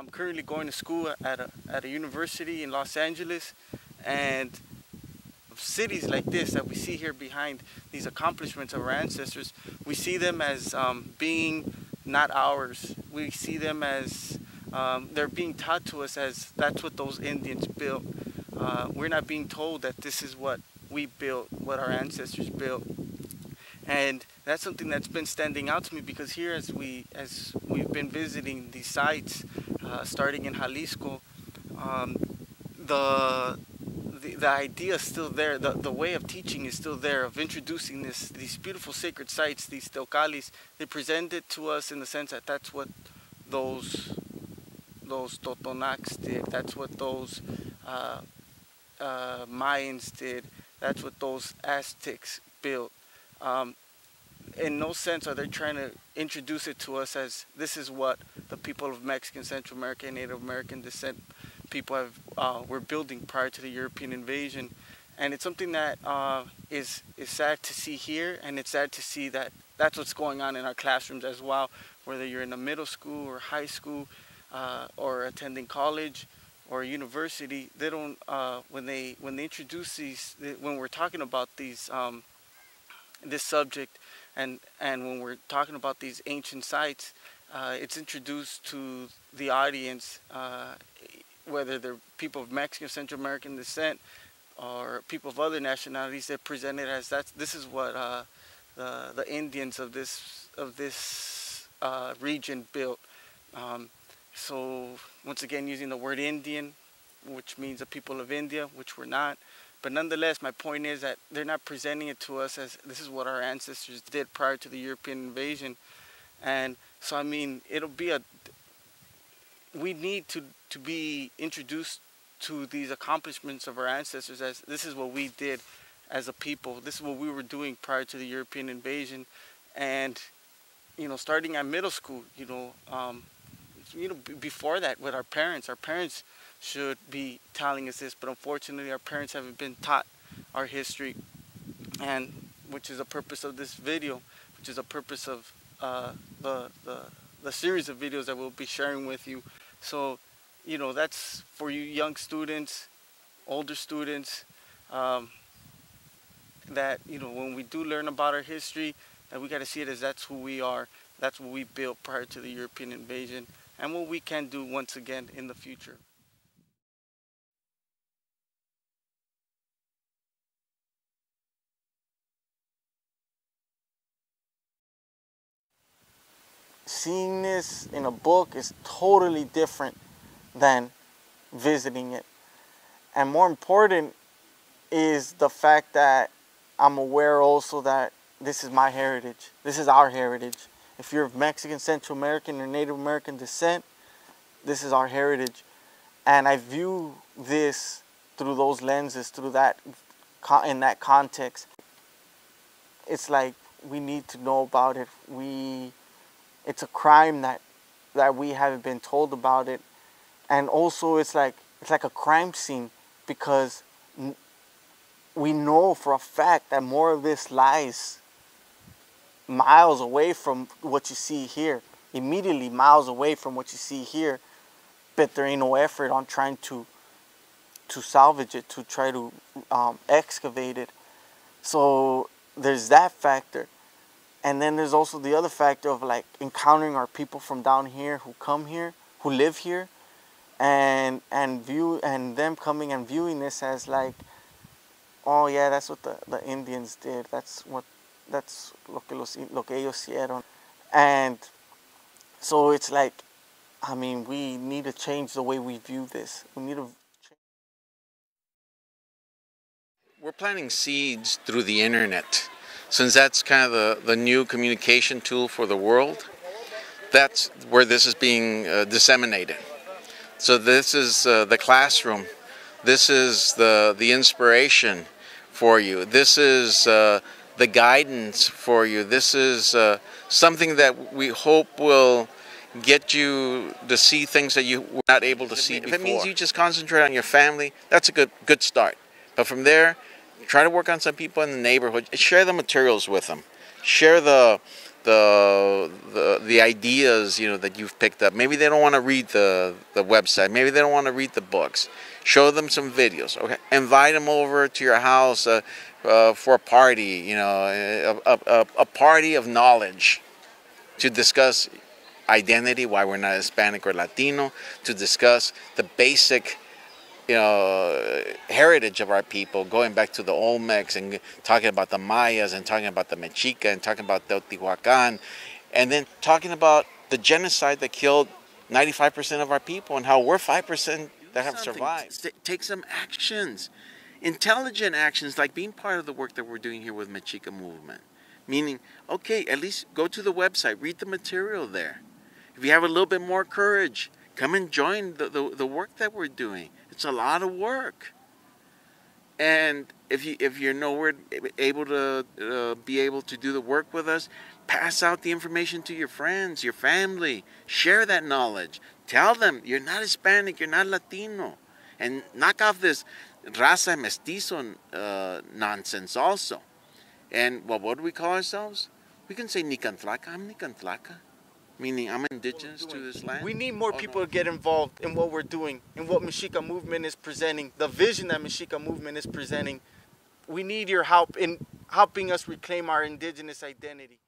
I'm currently going to school at a, at a university in Los Angeles and cities like this that we see here behind these accomplishments of our ancestors, we see them as um, being not ours. We see them as um, they're being taught to us as that's what those Indians built. Uh, we're not being told that this is what we built, what our ancestors built. And that's something that's been standing out to me because here as we as we've been visiting these sites, uh, starting in Jalisco, um, the, the the idea is still there. The, the way of teaching is still there of introducing this these beautiful sacred sites, these teocallis. They present it to us in the sense that that's what those those Totonacs did. That's what those uh, uh, Mayans did. That's what those Aztecs built. Um, in no sense are they trying to introduce it to us as this is what the people of Mexican, Central American, Native American descent people have uh, were building prior to the European invasion, and it's something that uh, is is sad to see here, and it's sad to see that that's what's going on in our classrooms as well. Whether you're in a middle school or high school, uh, or attending college or university, they don't uh, when they when they introduce these when we're talking about these um, this subject and and when we're talking about these ancient sites, uh, it's introduced to the audience, uh, whether they're people of Mexican, Central American descent, or people of other nationalities. They're presented as that's this is what uh, the the Indians of this of this uh, region built. Um, so once again, using the word Indian, which means the people of India, which we're not. But nonetheless, my point is that they're not presenting it to us as this is what our ancestors did prior to the European invasion. And so, I mean, it'll be a, we need to, to be introduced to these accomplishments of our ancestors as this is what we did as a people. This is what we were doing prior to the European invasion. And, you know, starting at middle school, you know, um, you know, before that with our parents. Our parents should be telling us this, but unfortunately, our parents haven't been taught our history, and which is a purpose of this video, which is a purpose of uh, the, the the series of videos that we'll be sharing with you. So, you know, that's for you young students, older students. Um, that you know, when we do learn about our history, that we got to see it as that's who we are. That's what we built prior to the European invasion and what we can do once again in the future. Seeing this in a book is totally different than visiting it. And more important is the fact that I'm aware also that this is my heritage. This is our heritage. If you're of Mexican, Central American, or Native American descent, this is our heritage. And I view this through those lenses, through that, in that context. It's like we need to know about it. We, it's a crime that, that we haven't been told about it. And also it's like, it's like a crime scene because we know for a fact that more of this lies miles away from what you see here, immediately miles away from what you see here, but there ain't no effort on trying to to salvage it, to try to um, excavate it. So there's that factor. And then there's also the other factor of like encountering our people from down here who come here, who live here, and and view and them coming and viewing this as like, oh yeah, that's what the, the Indians did. That's what that's lo que, los, lo que ellos hicieron. And so it's like, I mean, we need to change the way we view this. We need to. We're planting seeds through the internet. Since that's kind of the, the new communication tool for the world, that's where this is being uh, disseminated. So this is uh, the classroom. This is the, the inspiration for you. This is uh, the guidance for you. This is uh, something that we hope will get you to see things that you were not able to see if before. If it means you just concentrate on your family, that's a good good start. But from there, try to work on some people in the neighborhood. Share the materials with them. Share the the, the the ideas you know that you've picked up. Maybe they don't want to read the the website. Maybe they don't want to read the books. Show them some videos. Okay, invite them over to your house uh, uh, for a party. You know, a, a, a party of knowledge to discuss identity, why we're not Hispanic or Latino, to discuss the basic you know, heritage of our people, going back to the Olmecs and talking about the Mayas and talking about the Mexica and talking about Teotihuacan, and then talking about the genocide that killed 95% of our people and how we're 5% that have survived. Take some actions, intelligent actions, like being part of the work that we're doing here with Mexica Movement. Meaning, okay, at least go to the website, read the material there. If you have a little bit more courage, come and join the, the, the work that we're doing. It's a lot of work. And if you if you're nowhere able to uh, be able to do the work with us, pass out the information to your friends, your family. Share that knowledge. Tell them you're not Hispanic, you're not Latino, and knock off this raza mestizo uh, nonsense also. And well, what do we call ourselves? We can say Nican Tlaca. I'm Nican Tlaca meaning I'm indigenous to this land. We need more oh, people no. to get involved in what we're doing, in what Mexica movement is presenting, the vision that Mexica movement is presenting. We need your help in helping us reclaim our indigenous identity.